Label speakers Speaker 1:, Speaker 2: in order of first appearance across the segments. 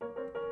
Speaker 1: Thank you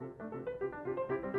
Speaker 1: Música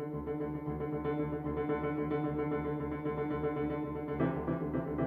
Speaker 1: Thank you.